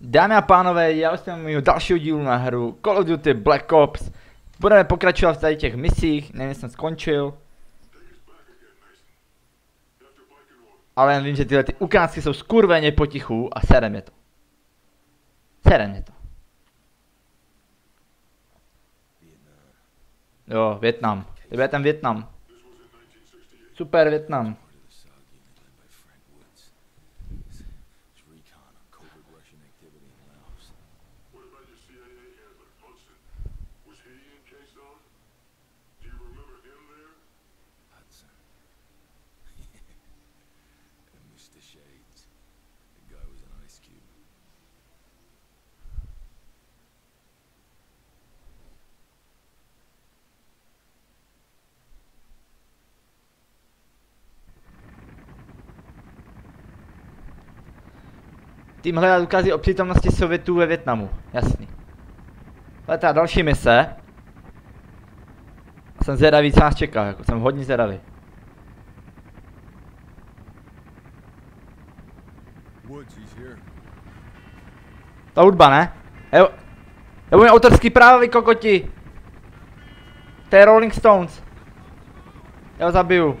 Dámy a pánové, já už jsem mého dalšího dílu na hru Call of Duty Black Ops. Budeme pokračovat v tady těch misích, nevím, jsem skončil. Ale jen vím, že tyhle ty ukázky jsou skurveně potichu a sere mě to. Sere mě to. Jo, Větnam. Je ten Větnam? Super Větnam. What about your CIA handler, Hudson? Was he in K-Zone? Do you remember him there? Hudson. and Mr. Shades. The guy was an ice cube. Tým hledá důkazy o přítomnosti Sovětů ve Větnamu. Jasný. To je ta další mise. Jsem zvědavý, co nás čeká, jako jsem hodně zvědavý. Ta hudba, ne? Jo. Já budu autorský práva, vy kokoti. To je Rolling Stones. Já ho zabiju.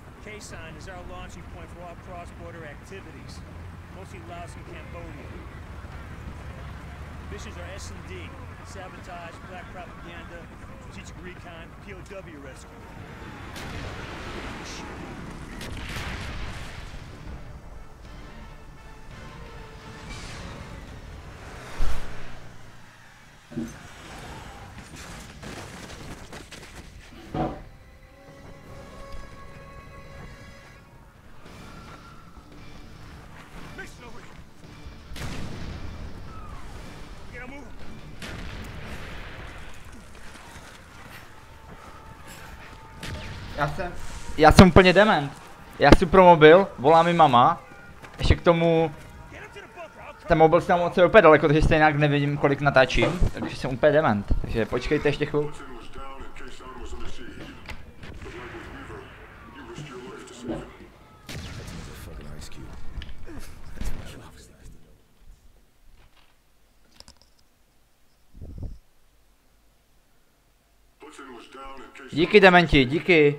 K-Sign is our launching point for all cross-border activities, mostly Laos and Cambodia. Missions are S&D, sabotage, black propaganda, strategic recon, POW rescue. Já jsem, já jsem úplně dement. Já si pro mobil, volá mi mama. Ještě k tomu, ten mobil se tam moc úplně daleko, takže stejně nevidím, kolik natáčím. Takže jsem úplně dement. Takže počkejte ještě chvilku. Díky dementi, díky.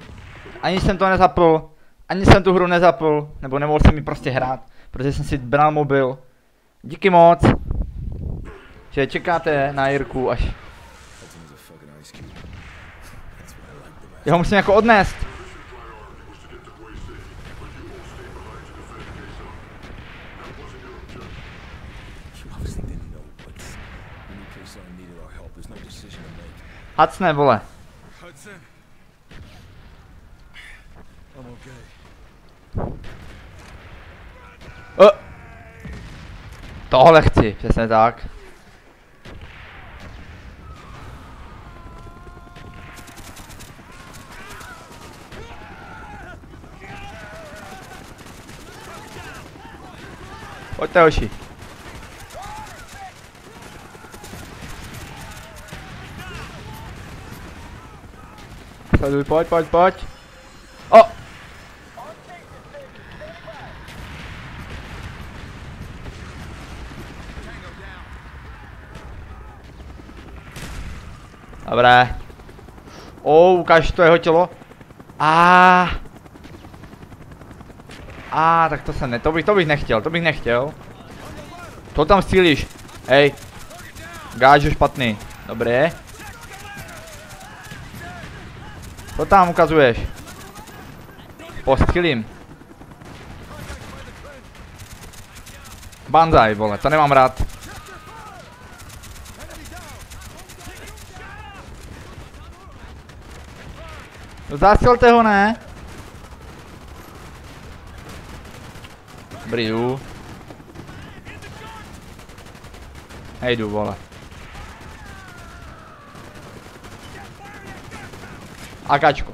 Ani jsem to nezapl, ani jsem tu hru nezapl, nebo nemohl jsem mi prostě hrát, protože jsem si bral mobil. Díky moc. Že čekáte na Jirku až. Já ho musím jako odnést. You obviously didn't know, but we knew K-Sign needed our help. There's no decision to make. Hacne, vole. Hudson? I'm okay. O! Tohle chci, přesně tak. Pojďte hoši. Pojď, pojď, pojď. Dobré. O, ukáž to jeho tělo. A. A, tak to se ne, to bych, to bych nechtěl, to bych nechtěl. To tam střílíš. Hej. Gážu špatný. Dobré. Co tam ukazuješ? Postřelím. Banzai, vole, to nemám rád. Zastřelte ho, ne? Dobrý, jdu. Nejdu, vole. Akačko.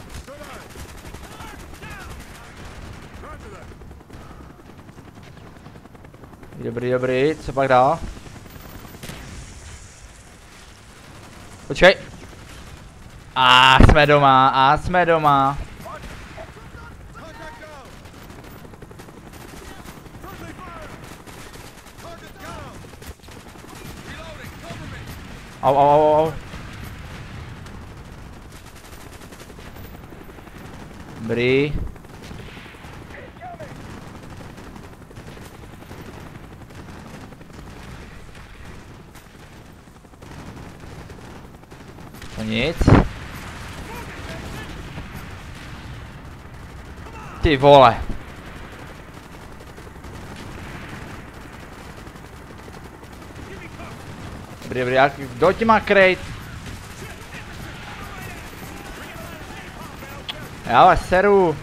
Dobrý, dobrý, co pak dál? Počkej. A jsme doma, a jsme doma. Au, au, au, au. Dobrý. To nic. Ty vole. Dobrý, dobrý, jak, kdo ti má krejt? Já vás seru.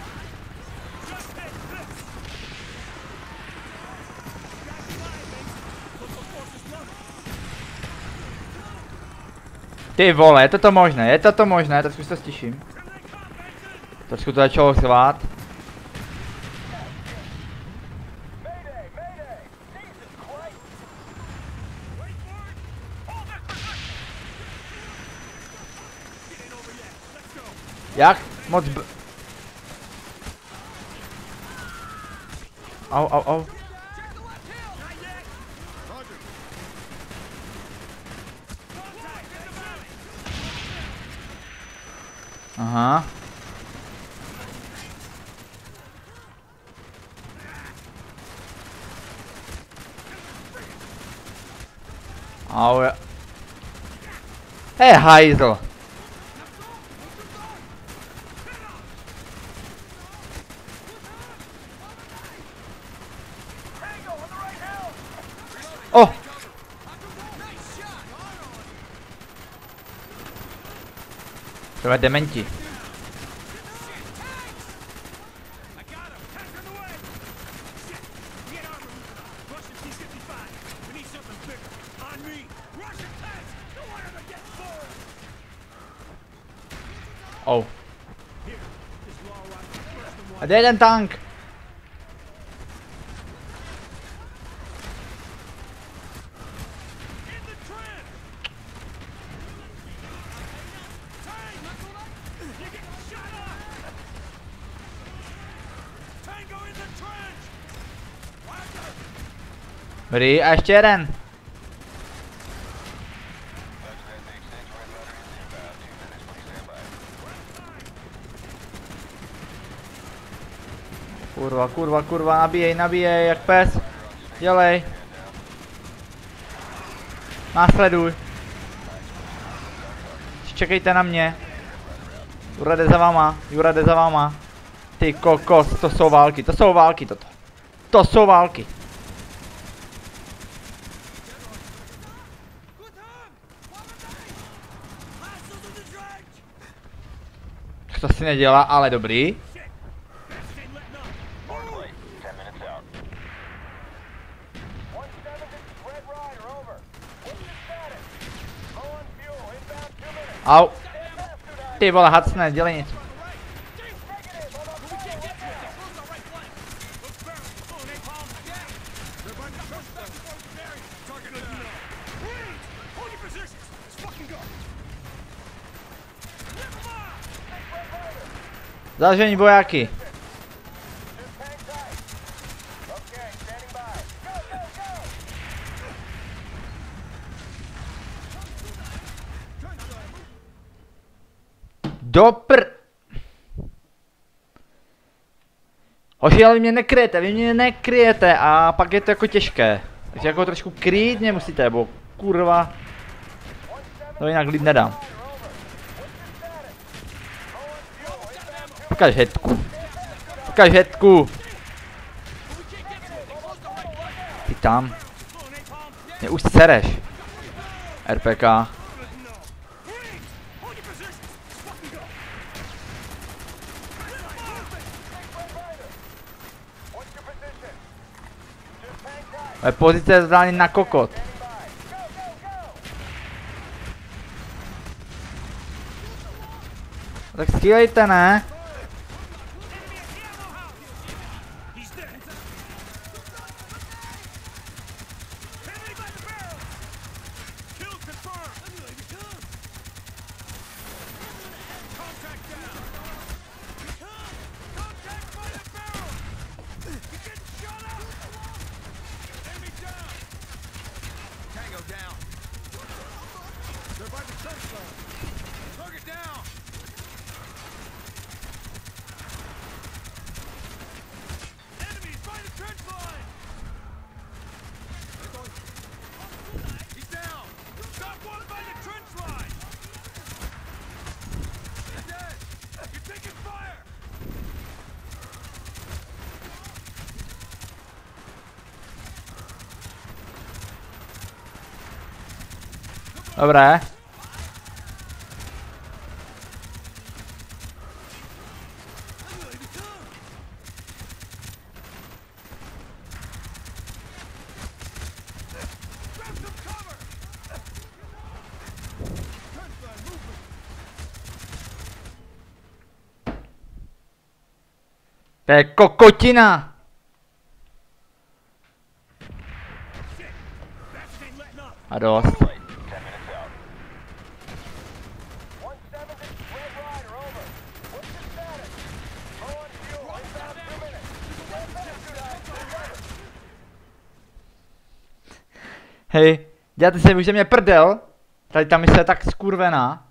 Ty vole, je toto možné, je toto možné, trošku se stiším. Trošku to začalo zvát. Jak moc b... Au, au, au. Aha. Au, ja. Hej, hajzl. Get forward. Oh. Here. This wall rock. First and A one. kde je ten tank? Dobrý, a ještě jeden. Kurva, kurva, kurva, nabíjej, nabíjej, jak pes. Dělej. Následuj. Čekejte na mě. Jura jde za váma, Jura jde za váma. Ty kokos, to jsou války, to jsou války toto. To jsou války. Hostiles in the trench. To si nedělá, ale dobrý. Au. Ty vole, hacne, dělej něco. Zavření vojáky. Dopr... Hoši, ale vy mě nekryjete, vy mě nekryjete a pak je to jako těžké. Takže jako trošku mě musíte, nebo kurva. To jinak lid nedám. Pokaž hetku. Pokaž hetku. Ty tam. Mě už sereš. RPK. Moje pozice je totálně na kokot. Tak střílejte, ne? Dobré. To je kokotina. Bastards ain't letting up. A dost. Hej, děláte si už ze mě prdel? Tady ta mise je tak skurvená.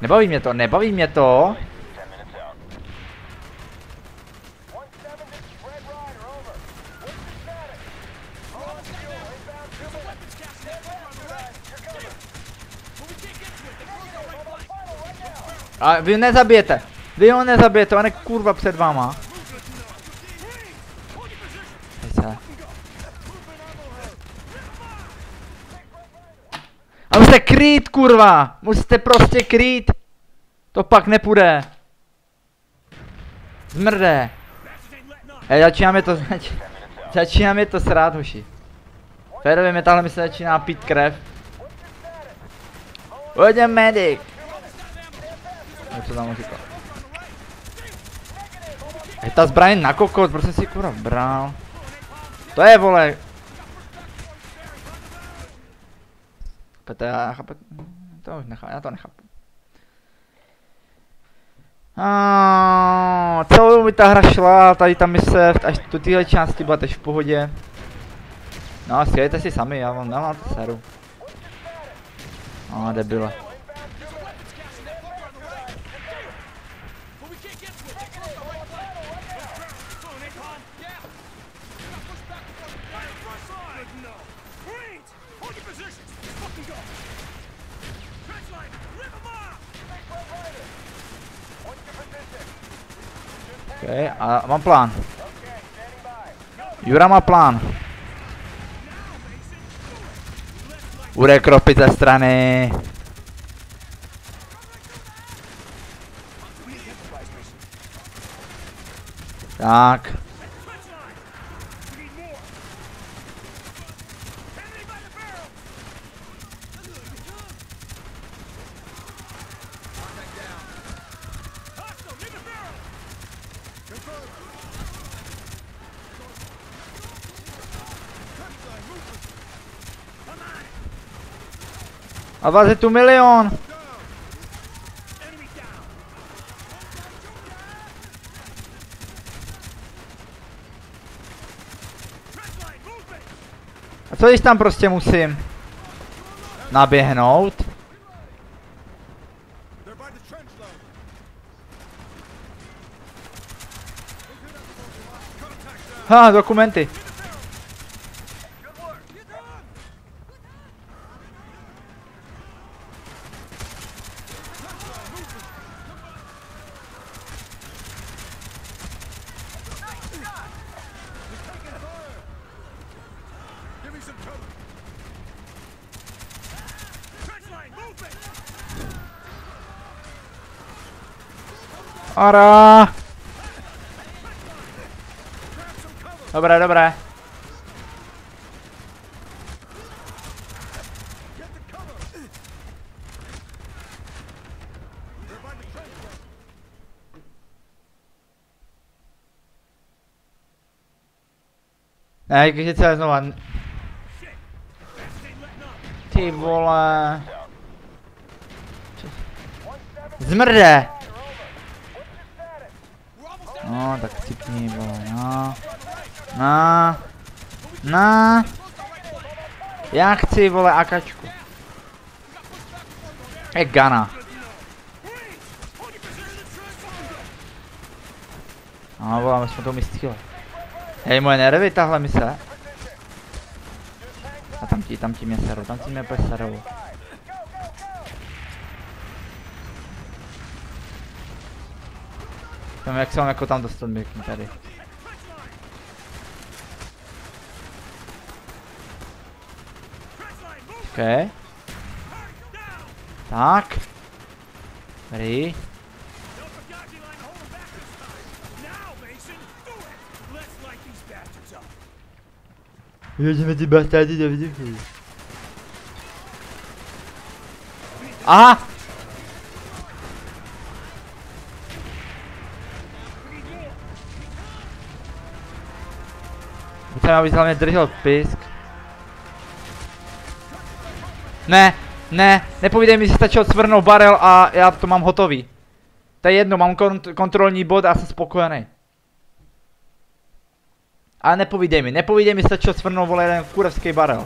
Nebaví mě to, nebaví mě to. A vy ho nezabijete. Vy ho nezabijete, on je kurva před váma. Hej se. A musíte krýt, kurva! Musíte prostě krýt! To pak nepůjde. Zmrde. Hej, začíná mě to, zač, začíná mě to srát, hoši. Férově mi tahle mi se začíná pít krev. Pojďme medic. No, co tam říkal? Hej, ta zbraň na kokot, proč jsem si kurva bral? To je vole. Já chápu, to já to nechápu. A celou by ta hra šla, tady ta mise, až do téhle části byla tež v pohodě. No, skvějte si sami, já vám nemám to seru. A debile. A mám plán. Jura má plán. Bude kropit ze strany. Tak. Trench line. We need more. Enemy by the barrel. Hostile, near the barrel. Come on. A vás je tu milion. A co když tam prostě musím? Naběhnout? Ha, dokumenty. Ara! Dobré, dobré. Ne, když ain't letting up! Ty vole. Zmrde! Tak cipni, vole, no. No. No. Já chci, vole, akačku. Je gana. No, vole, my jsme to umístili. Hej, moje nervy, tahle mise. A tam ti, tam ti mě serou, tam ti mě serou. Tam jak se mám jako tam dostat pěkně tady. OK. Tak. Dobrý. Don't forget you line to hold 'em back this time! Now, Mason! Do it! Let's light these bastards up! Jedeme ty bastardy do vzduchu. Aha! Aby se hlavně držel pisk. Ne, ne, nepovídej mi, že stačilo svrnout barel a já to mám hotový. To je jedno, mám kont- kontrolní bod a jsem spokojený. Ale nepovídej mi, nepovídej mi, stačilo svrnout vole jeden kurevský barel.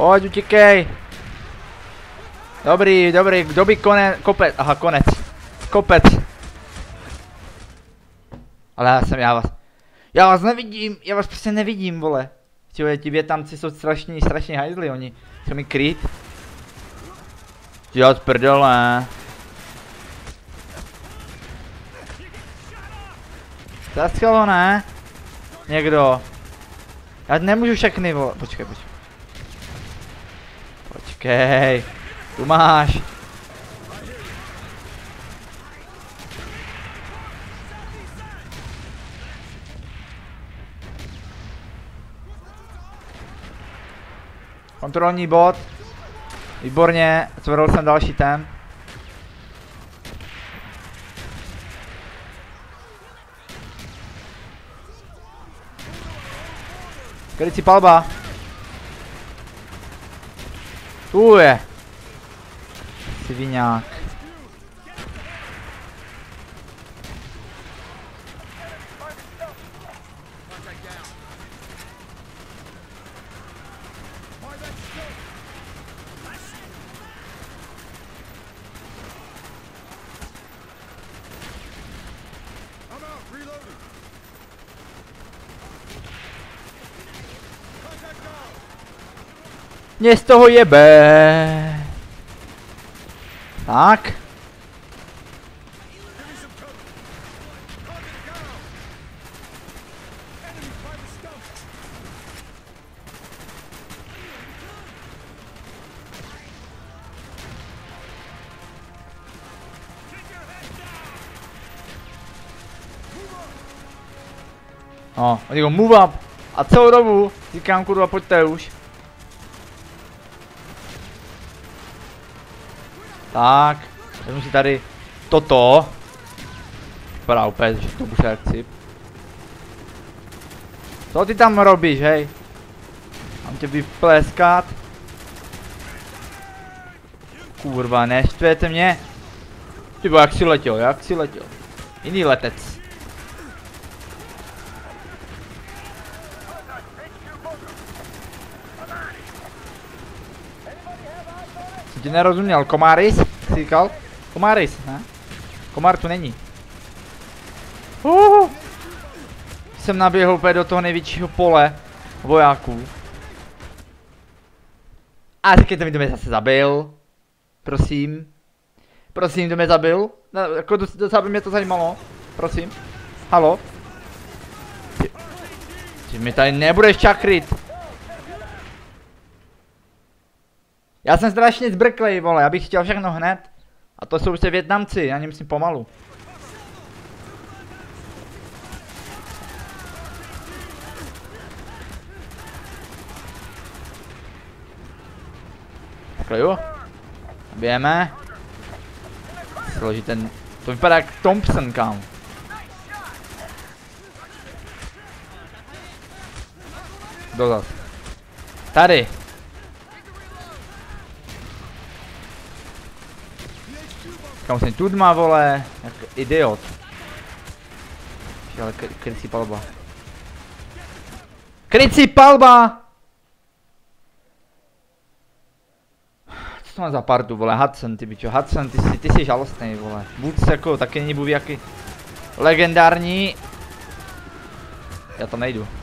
Pojď, utíkej. Dobrý, dobrý, kdo by konec, kopec, aha, konec. Kopec. Ale já jsem, já vás, já vás nevidím, já vás prostě nevidím, vole. Ti, ti větamci jsou strašní, strašní hajzli, oni chcou mi kryt. Jo, prdele. Zastřelo, ne? Někdo. Já nemůžu všechny, vole, počkej, počkej. Počkej, tu máš. Kontrolní bod. Výborně, zvedl jsem další ten. Krycí palba. Tu je. Sviňák. Mě z toho jebe. Tak. No, oni go move up. A celou dobu říkám kurva pojďte už. Tak, vezmu si tady toto. Vypadá úplně, že to bude cip. Co ty tam robíš, hej? Mám tě vypleskat. Kurva, neštvěte mě. Ty jak si letěl, jak si letěl. Jiný letec. Nerozuměl, Komáris? Říkal? Komáris, ne? Komár tu není. Uh, jsem naběhl úplně do toho největšího pole vojáků. A říkejte mi, kdo mě zase zabil. Prosím. Prosím, kdo mě zabil? No, jako doc- docela by mě to zajímalo. Prosím. Halo? Ty, ty mi tady nebudeš čakrit. Já jsem strašně zbrklej, vole, já bych chtěl všechno hned. A to jsou prostě Větnamci, já musím pomalu. Takhle jo. Bějeme. Složí ten... To vypadá jak Thompson, kámo. Kdo zas? Tady. Kam jsem tudma, vole, jak idiot. Ale kry- krycí palba. Krycí palba! Co to má za partu, vole, Hudson, ty bičo, Hudson, ty jsi, ty jsi žalostný, vole. Woods jako, taky není bůh jaký legendární. Já tam nejdu.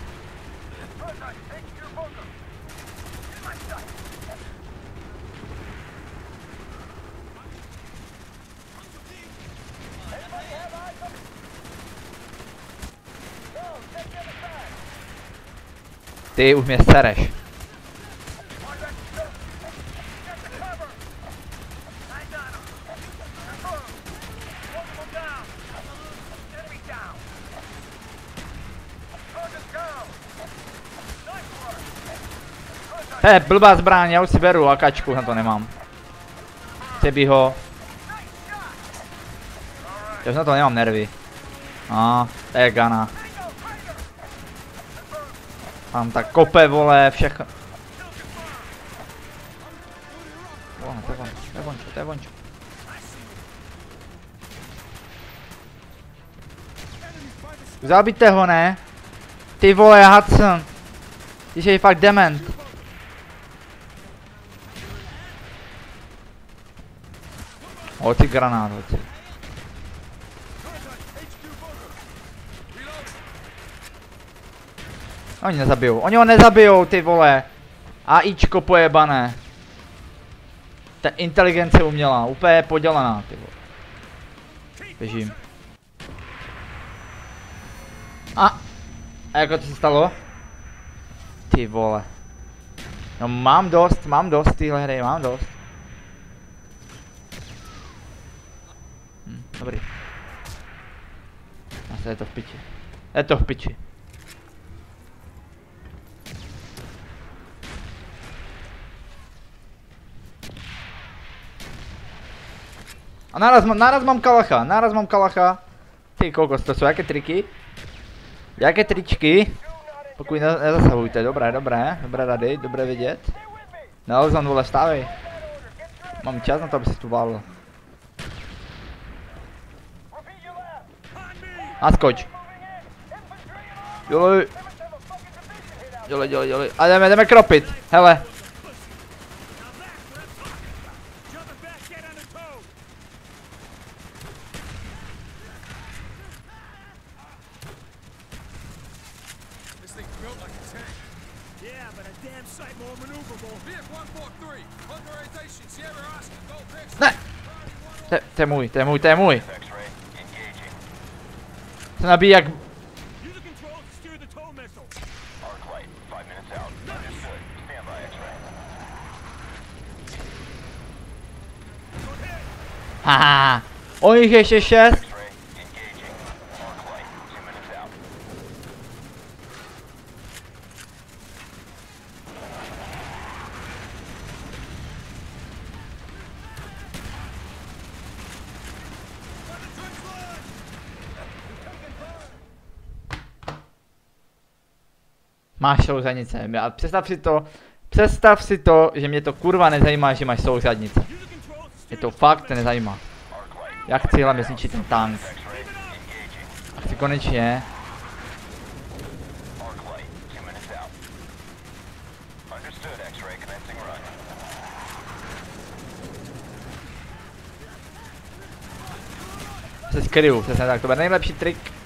Ty už mě sereš. He, blbá zbraň, já už si beru akačku, na to nemám. Přebí ho. Já už na to nemám nervy. A, to je gana. Tam tak kope, vole, všechno. Vole, to je vončo, to je vončo. Zabijte ho, ne? Ty vole, Hudson. Ty jsi fakt dement. Hoď granát, hoď. si. Oni nezabijou, oni ho nezabijou, ty vole. AIčko pojebané. Ta inteligence umělá, úplně podělaná, ty vole. Běžím. A, a jako to se stalo? Ty vole. No mám dost, mám dost téhle hry, mám dost. Hm, dobrý. Asi je to v piči. Je to v piči. A naraz, mám- naraz mám kalacha, naraz mám kalacha. Ty kokos, to jsou jaké triky? Jaké tričky? Pokud ne, nezasahujte, dobré, dobré, dobré rady, dobré vědět. Nelzan, vole, stávej. Mám čas na to, aby si tu válil. Naskoč. Dělej. Dělej, dělej, dělej. A jdeme, jdeme kropit. Hele. Built like a tank. Yeah, but a damn sight more maneuverable. Viet 143, authorization, Sierra Oscar, go fix. Ne. To, to je můj, to je můj, to je můj. Se nabíjí jak... Use the controls to steer the tow missile. Haha. O nich ještě šest. máš souřadnice. A představ si to, představ si to, že mě to kurva nezajímá, že máš souřadnice. Je to fakt nezajímá. Já chci hlavně zničit ten tank. A chci konečně se skryju, přesně tak, to bude nejlepší trik.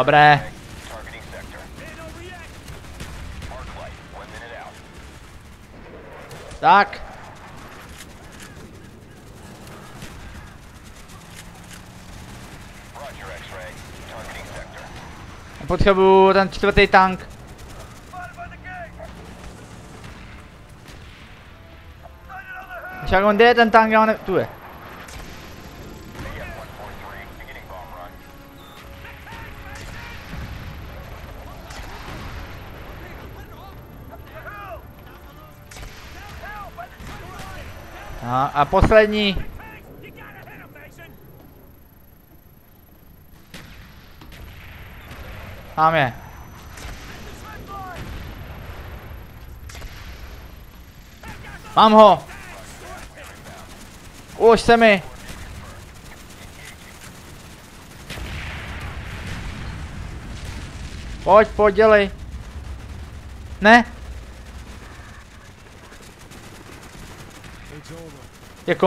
Dobré, tak. Potřebuju ten čtvrtý tank. Však on je ten tank, já ho ne... Tu je. A, poslední. Tam je. Mám ho. Už se mi. Pojď, pojď, dělej. Ne, be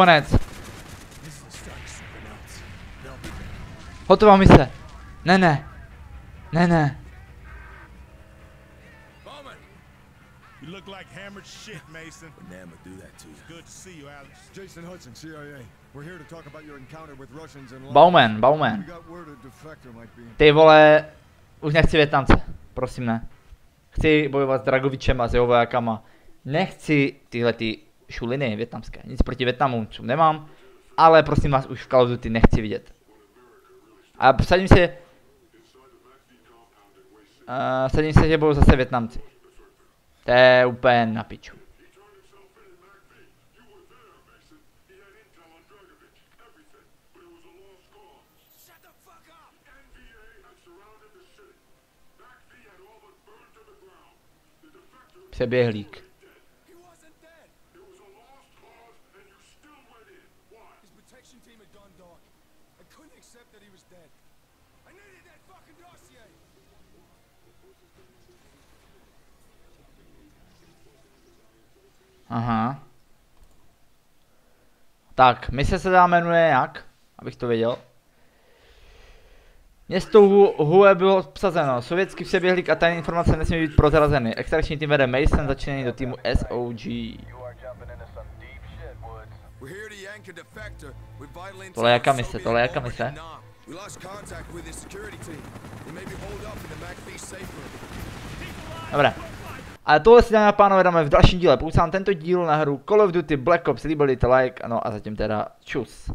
back. Hotová mise. Ne, ne. Ne, ne. Bowman! You look like hammered shit, Mason. Would Nama do that to you? Good to see you, Alex. Jason Hudson, CIA. We're here to talk about your encounter with Russians in London. Bauman, We Bauman. got word a defector might be. Ty vole, už nechci Větnamce. Prosím ne. Chci bojovat s Dragovičem a s jeho vojákama. Nechci tyhle ty šuliny větnamské. Nic proti Větnamům nemám. Ale prosím vás, už v Call of Duty nechci vidět. A vsadím se... Uh, vsadím se, že budou zase Větnamci. To je úplně na piču. Shut Tak, mise se dá jmenuje jak? Abych to věděl. Město Hu- Hue bylo obsazeno. Sovětský přeběhlík a tajné informace nesmí být prozrazeny. Extrakční tým vede Mason, začínaný do týmu SOG. Tohle jaká mise, tohle jaká mise? We lost contact with his security team. They may be up in the McPhee safe room. Dobré. Ale tohle si dáme a pánové dáme v dalším díle. Pokud se vám tento díl na hru Call of Duty Black Ops líbil, dejte like, ano a zatím teda čus.